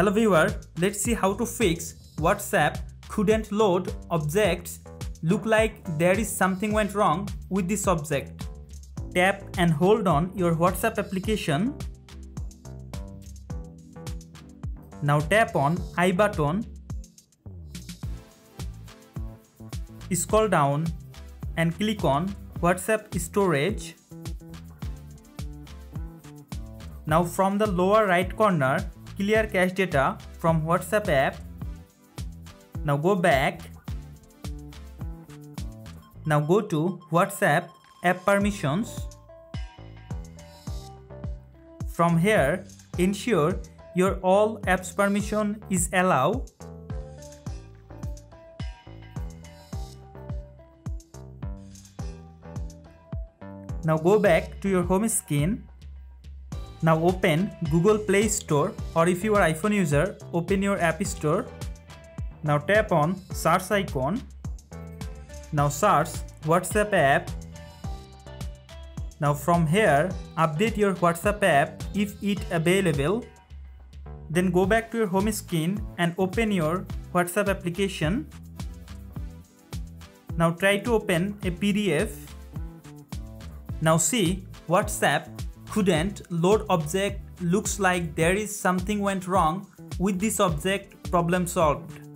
Hello viewer, let's see how to fix WhatsApp couldn't load objects look like there is something went wrong with this object. Tap and hold on your WhatsApp application. Now tap on I button. Scroll down and click on WhatsApp storage. Now from the lower right corner, clear cache data from WhatsApp app. Now go back. Now go to WhatsApp app permissions. From here, ensure your all apps permission is allow. Now go back to your home screen now open Google Play Store or if you are iPhone user, open your App Store. Now tap on search icon. Now search WhatsApp app. Now from here, update your WhatsApp app if it available. Then go back to your home screen and open your WhatsApp application. Now try to open a PDF. Now see WhatsApp couldn't load object looks like there is something went wrong with this object problem solved.